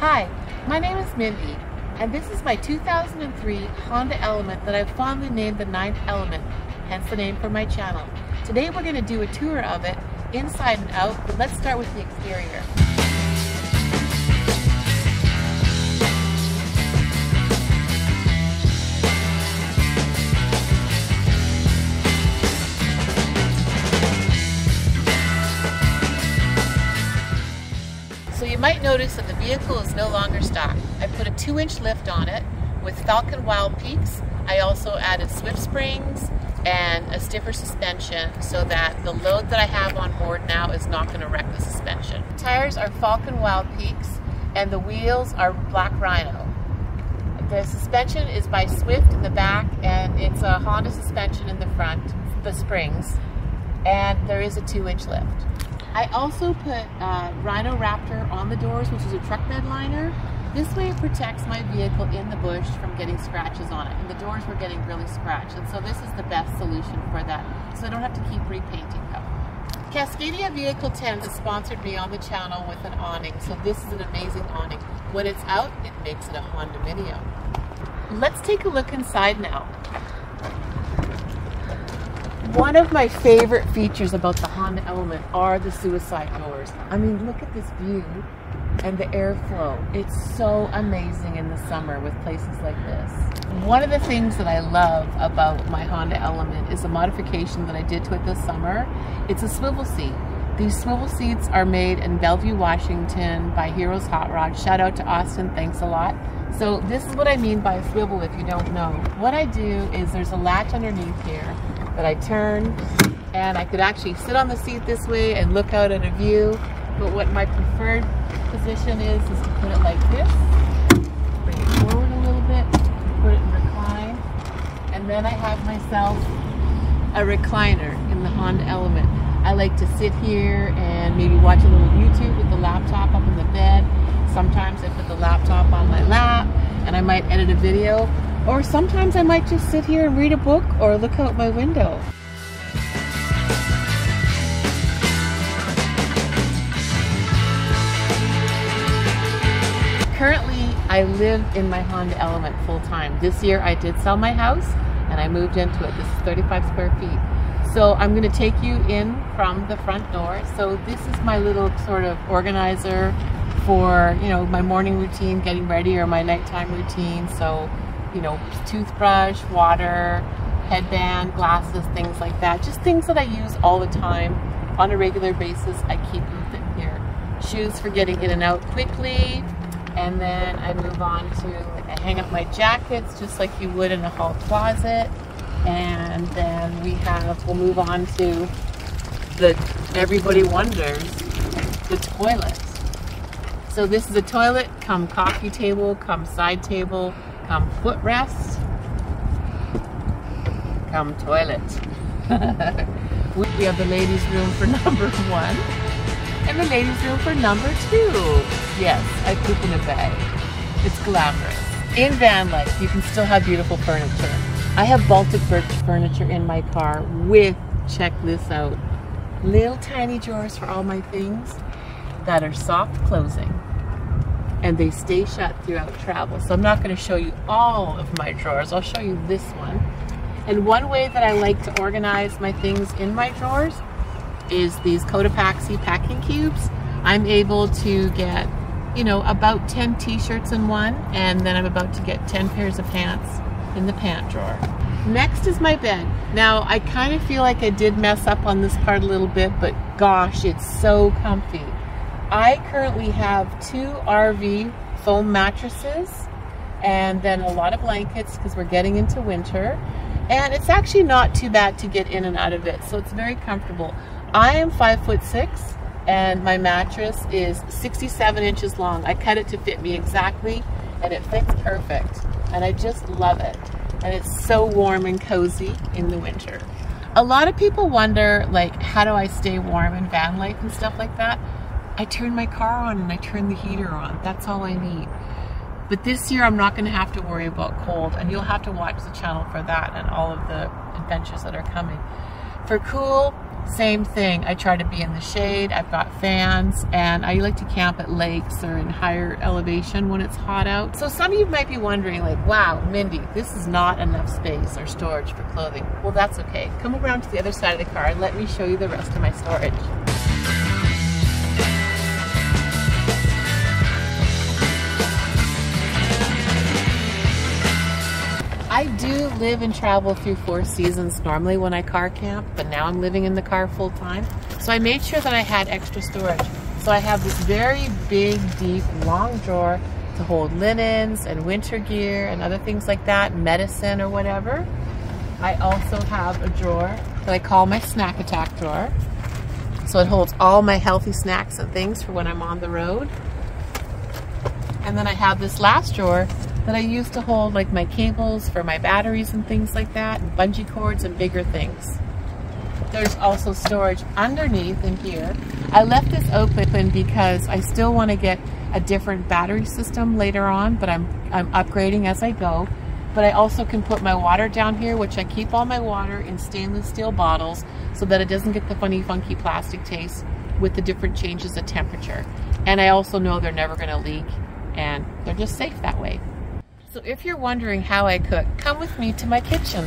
Hi, my name is Mindy, and this is my 2003 Honda Element that I've fondly named the Ninth Element, hence the name for my channel. Today we're going to do a tour of it, inside and out, but let's start with the exterior. You might notice that the vehicle is no longer stock. I put a two inch lift on it with Falken Wildpeaks. I also added Swift Springs and a stiffer suspension so that the load that I have on board now is not going to wreck the suspension. The Tires are Falcon Wild Peaks and the wheels are Black Rhino. The suspension is by Swift in the back and it's a Honda suspension in the front, the springs, and there is a two inch lift. I also put uh, Rhino Raptor on the doors, which is a truck bed liner. This way it protects my vehicle in the bush from getting scratches on it. And the doors were getting really scratched. And so this is the best solution for that. So I don't have to keep repainting them. Cascadia Vehicle Tents has sponsored me on the channel with an awning. So this is an amazing awning. When it's out, it makes it a Honda Minio. Let's take a look inside now. One of my favorite features about the Honda Element are the suicide doors. I mean, look at this view and the airflow. It's so amazing in the summer with places like this. One of the things that I love about my Honda Element is a modification that I did to it this summer. It's a swivel seat. These swivel seats are made in Bellevue, Washington by Hiro's Hot Rod. Shout out to Austin, thanks a lot. So this is what I mean by a swivel if you don't know. What I do is there's a latch underneath here that I turn and I could actually sit on the seat this way and look out at a view. But what my preferred position is, is to put it like this, bring it forward a little bit, put it in recline, and then I have myself a recliner in the Honda Element. I like to sit here and maybe watch a little YouTube with the laptop up in the bed. Sometimes I put the laptop on my lap and I might edit a video or sometimes I might just sit here and read a book or look out my window. Currently, I live in my Honda Element full time. This year I did sell my house and I moved into it. This is 35 square feet. So I'm going to take you in from the front door. So this is my little sort of organizer for, you know, my morning routine, getting ready or my nighttime routine. So you know, toothbrush, water, headband, glasses, things like that. Just things that I use all the time on a regular basis. I keep them here. Shoes for getting in and out quickly. And then I move on to I hang up my jackets just like you would in a hall closet. And then we have, we'll move on to the, everybody wonders, the toilet. So this is a toilet, come coffee table, come side table, come footrest, come toilet. we have the ladies room for number one and the ladies room for number two. Yes, I poop in a bag. It's glamorous. In van life, you can still have beautiful furniture. I have Baltic birch furniture in my car with, check this out, little tiny drawers for all my things that are soft closing and they stay shut throughout travel. So I'm not going to show you all of my drawers. I'll show you this one. And one way that I like to organize my things in my drawers is these Cotopaxi packing cubes. I'm able to get, you know, about 10 t-shirts in one, and then I'm about to get 10 pairs of pants in the pant drawer. Next is my bed. Now, I kind of feel like I did mess up on this part a little bit, but gosh, it's so comfy. I currently have two RV foam mattresses and then a lot of blankets because we're getting into winter. And it's actually not too bad to get in and out of it, so it's very comfortable. I am five foot six and my mattress is 67 inches long. I cut it to fit me exactly and it fits perfect. And I just love it. And it's so warm and cozy in the winter. A lot of people wonder, like, how do I stay warm in van life and stuff like that? I turn my car on and I turn the heater on. That's all I need. But this year I'm not going to have to worry about cold and you'll have to watch the channel for that and all of the adventures that are coming. For cool, Same thing, I try to be in the shade, I've got fans, and I like to camp at lakes or in higher elevation when it's hot out. So some of you might be wondering like, wow, Mindy, this is not enough space or storage for clothing. Well, that's okay. Come around to the other side of the car and let me show you the rest of my storage. I do live and travel through four seasons normally when I car camp, but now I'm living in the car full time. So I made sure that I had extra storage. So I have this very big, deep, long drawer to hold linens and winter gear and other things like that, medicine or whatever. I also have a drawer that I call my snack attack drawer. So it holds all my healthy snacks and things for when I'm on the road. And then I have this last drawer that I use to hold like my cables for my batteries and things like that, and bungee cords and bigger things. There's also storage underneath in here. I left this open because I still want to get a different battery system later on, but I'm, I'm upgrading as I go. But I also can put my water down here, which I keep all my water in stainless steel bottles so that it doesn't get the funny, funky plastic taste with the different changes of temperature. And I also know they're never going to leak and they're just safe that way. So if you're wondering how I cook, come with me to my kitchen.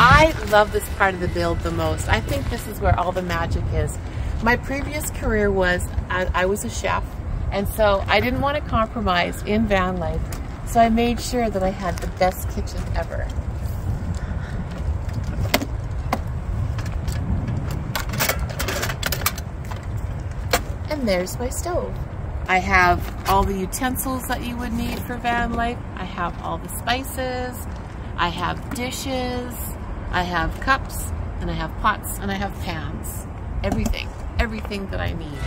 I love this part of the build the most. I think this is where all the magic is. My previous career was, I, I was a chef, and so I didn't want to compromise in van life. So I made sure that I had the best kitchen ever. And there's my stove. I have all the utensils that you would need for van life. I have all the spices. I have dishes. I have cups and I have pots and I have pans. Everything, everything that I need.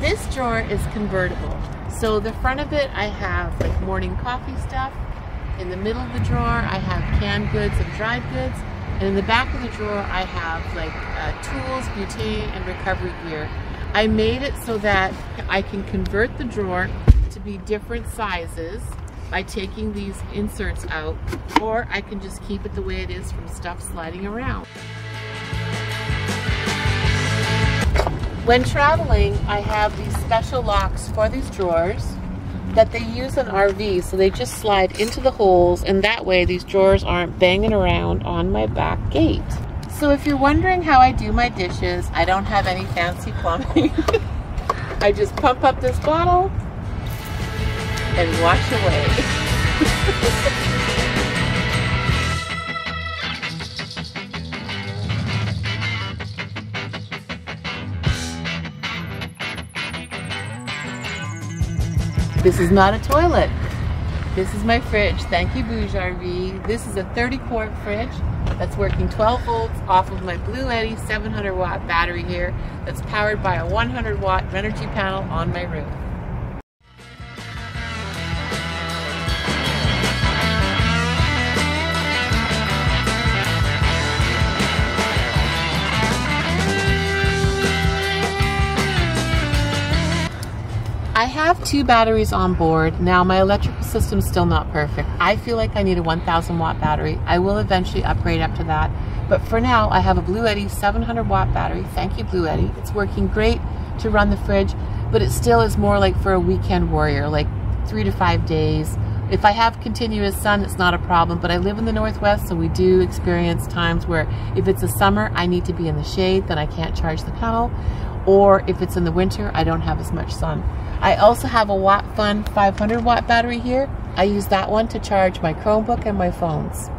This drawer is convertible. So the front of it, I have like morning coffee stuff. In the middle of the drawer, I have canned goods and dried goods. And in the back of the drawer, I have like uh, tools, butane, and recovery gear. I made it so that I can convert the drawer to be different sizes by taking these inserts out, or I can just keep it the way it is from stuff sliding around. When traveling, I have these special locks for these drawers that they use an RV, so they just slide into the holes, and that way these drawers aren't banging around on my back gate. So if you're wondering how I do my dishes, I don't have any fancy plumbing. I just pump up this bottle and wash away. This is not a toilet. This is my fridge. Thank you, Bouge RV. This is a 30 quart fridge that's working 12 volts off of my Bluetti 700 watt battery here that's powered by a 100 watt energy panel on my roof. I have two batteries on board. Now my electrical system's still not perfect. I feel like I need a 1000 watt battery. I will eventually upgrade up to that. But for now, I have a Bluetti 700 watt battery. Thank you, Bluetti. It's working great to run the fridge, but it still is more like for a weekend warrior, like three to five days. If I have continuous sun, it's not a problem, but I live in the Northwest, so we do experience times where if it's a summer, I need to be in the shade, then I can't charge the panel. Or if it's in the winter, I don't have as much sun. I also have a Watt Fun 500 watt battery here. I use that one to charge my Chromebook and my phones.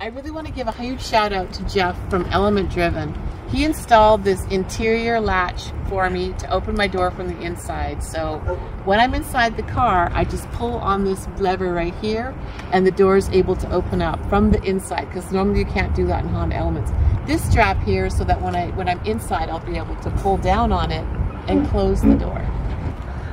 I really want to give a huge shout out to Jeff from Element Driven. He installed this interior latch for me to open my door from the inside. So when I'm inside the car, I just pull on this lever right here and the door is able to open up from the inside because normally you can't do that in Honda Elements. This strap here so that when, I, when I'm inside, I'll be able to pull down on it and close the door.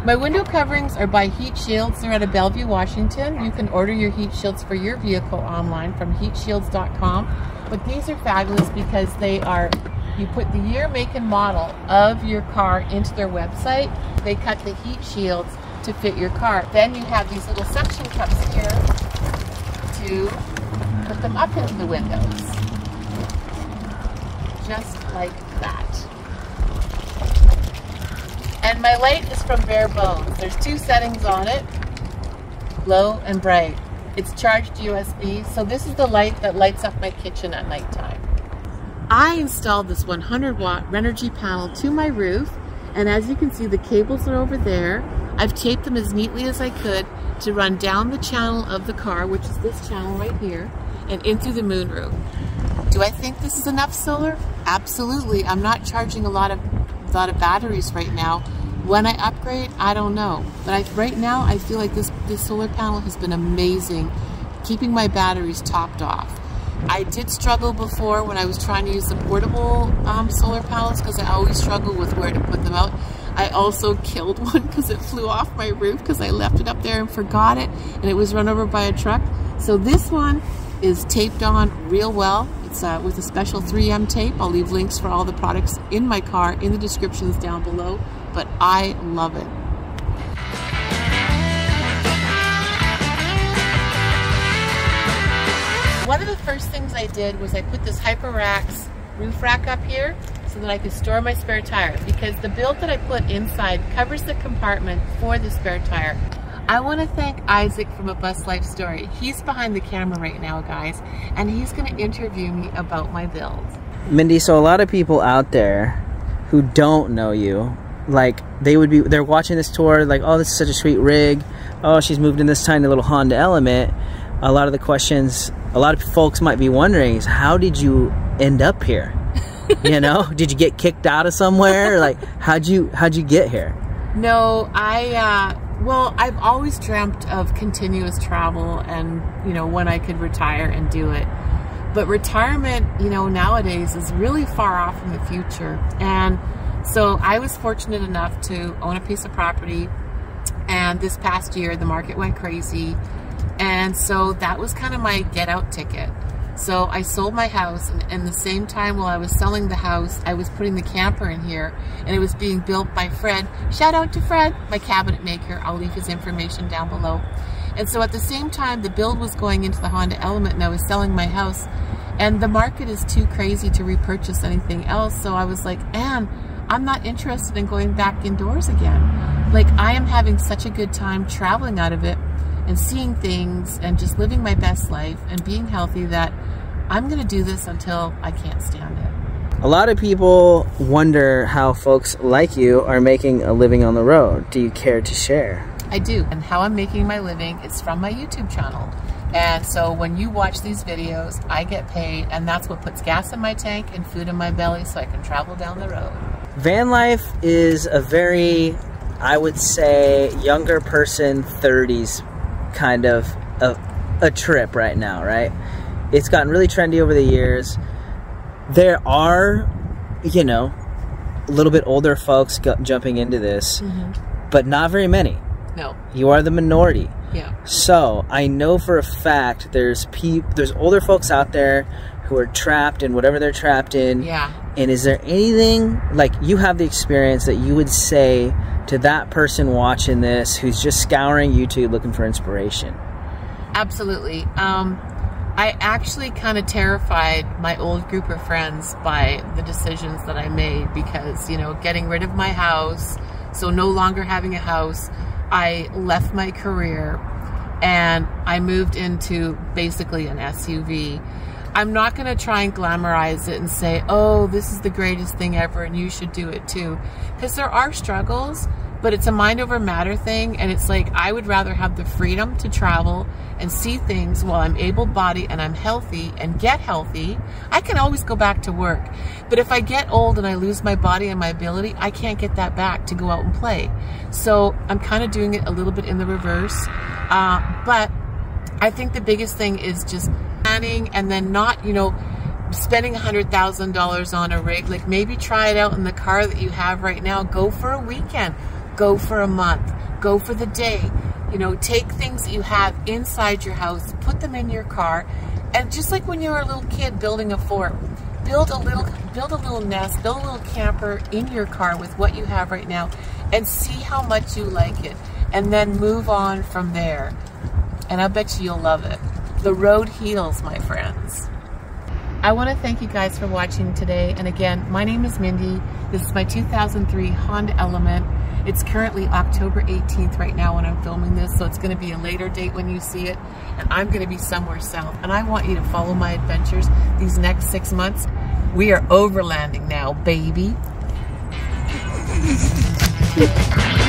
My window coverings are by Heat Shields. They're out of Bellevue, Washington. You can order your heat shields for your vehicle online from heatshields.com. But these are fabulous because they are You put the year, make, and model of your car into their website. They cut the heat shields to fit your car. Then you have these little suction cups here to put them up into the windows. Just like that. And my light is from Bare Bones. There's two settings on it, low and bright. It's charged USB, so this is the light that lights up my kitchen at nighttime. I installed this 100 watt Renogy panel to my roof, and as you can see, the cables are over there. I've taped them as neatly as I could to run down the channel of the car, which is this channel right here, and into the moonroof. Do I think this is enough solar? Absolutely. I'm not charging a lot of, lot of batteries right now. When I upgrade, I don't know. But I, right now, I feel like this, this solar panel has been amazing, keeping my batteries topped off. I did struggle before when I was trying to use the portable um, solar panels because I always struggle with where to put them out. I also killed one because it flew off my roof because I left it up there and forgot it and it was run over by a truck. So this one is taped on real well. It's uh, with a special 3M tape. I'll leave links for all the products in my car in the descriptions down below, but I love it. One of the first things I did was I put this Hyperrax roof rack up here so that I could store my spare tire because the build that I put inside covers the compartment for the spare tire. I want to thank Isaac from A Bus Life Story. He's behind the camera right now, guys, and he's going to interview me about my build. Mindy, so a lot of people out there who don't know you, like they would be, they're watching this tour, like, oh, this is such a sweet rig. Oh, she's moved in this tiny little Honda Element. A lot of the questions a lot of folks might be wondering is how did you end up here? you know, did you get kicked out of somewhere? Like, how'd you how'd you get here? No, I uh, well, I've always dreamt of continuous travel, and you know, when I could retire and do it. But retirement, you know, nowadays is really far off in the future, and so I was fortunate enough to own a piece of property. And this past year, the market went crazy and so that was kind of my get out ticket. So I sold my house, and, the same time while I was selling the house, I was putting the camper in here, and it was being built by Fred. Shout out to Fred, my cabinet maker. I'll leave his information down below. And so at the same time, the build was going into the Honda Element, and I was selling my house, and the market is too crazy to repurchase anything else. So I was like, Anne, I'm not interested in going back indoors again. Like, I am having such a good time traveling out of it and seeing things and just living my best life and being healthy that I'm going to do this until I can't stand it. A lot of people wonder how folks like you are making a living on the road. Do you care to share? I do. And how I'm making my living is from my YouTube channel. And so when you watch these videos, I get paid, and that's what puts gas in my tank and food in my belly so I can travel down the road. Van life is a very, I would say, younger person 30s kind of a, a trip right now, right? It's gotten really trendy over the years. There are, you know, a little bit older folks jumping into this, mm-hmm. but not very many. No. You are the minority. Yeah. So I know for a fact there's pe- there's older folks out there who are trapped in whatever they're trapped in. Yeah. And is there anything like you have the experience that you would say to that person watching this who's just scouring YouTube looking for inspiration? Absolutely. Um, I actually kind of terrified my old group of friends by the decisions that I made because, you know, getting rid of my house, so no longer having a house, I left my career and I moved into basically an SUV. I'm not going to try and glamorize it and say, oh, this is the greatest thing ever and you should do it too. Because there are struggles, but it's a mind over matter thing. And it's like, I would rather have the freedom to travel and see things while I'm able bodied and I'm healthy and get healthy. I can always go back to work. But if I get old and I lose my body and my ability, I can't get that back to go out and play. So I'm kind of doing it a little bit in the reverse. Uh, but I think the biggest thing is just planning and then not, you know, spending $100,000 on a rig. Like maybe try it out in the car that you have right now. Go for a weekend. Go for a month. Go for the day. You know, take things that you have inside your house, put them in your car. And just like when you were a little kid building a fort, build a little build a little nest, build a little camper in your car with what you have right now and see how much you like it and then move on from there. And I bet you you'll love it. The road heals, my friends. I want to thank you guys for watching today. And again, my name is Mindy. This is my 2003 Honda Element. It's currently October 18th right now when I'm filming this, so it's going to be a later date when you see it. And I'm going to be somewhere south. And I want you to follow my adventures these next six months. We are overlanding now, baby.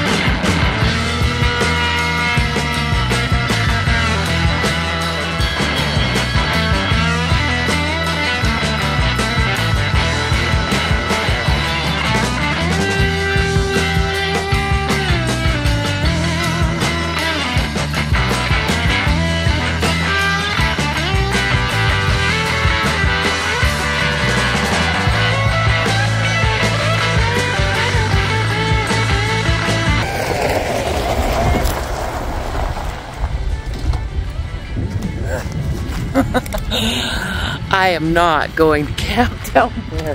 I am not going to camp down there.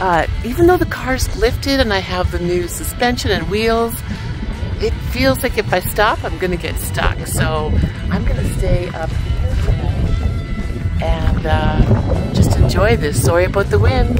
Uh, even though the car's lifted and I have the new suspension and wheels, it feels like if I stop, I'm going to get stuck. So I'm going to stay up here and uh, just enjoy this. Sorry about the wind.